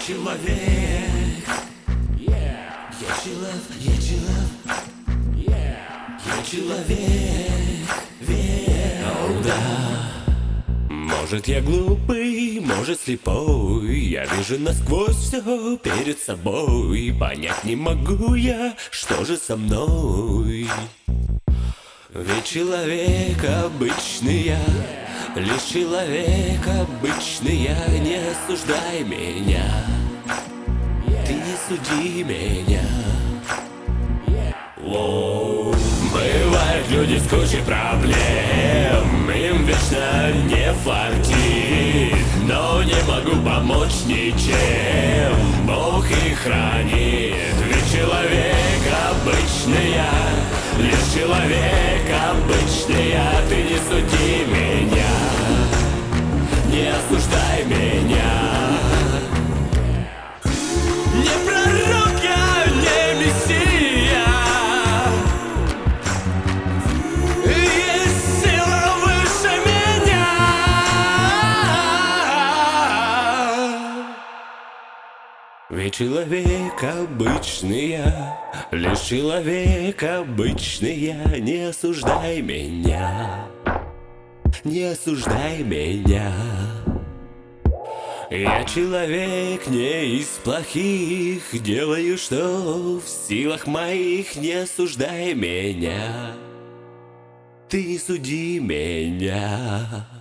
человек. Я человек, я человек. Я человек. Ве- да. Может я глупый, может слепой Я вижу насквозь все перед собой Понять не могу я, что же со мной Ведь человек обычный я Лишь человек обычный я Не осуждай меня. Ты не суди меня. Бывают люди с кучей проблем Им вечно не фартит. Но не могу помочь ничем Бог их хранит. Ведь человек обычный я Лишь человек Не осуждай меня. Не пророк я, не мессия. Есть сила выше меня. Ведь человек обычный я Лишь человек обычный я. Не осуждай меня. Не осуждай меня я человек не из плохих, делаю, что в силах моих, не осуждай меня. Ты суди меня.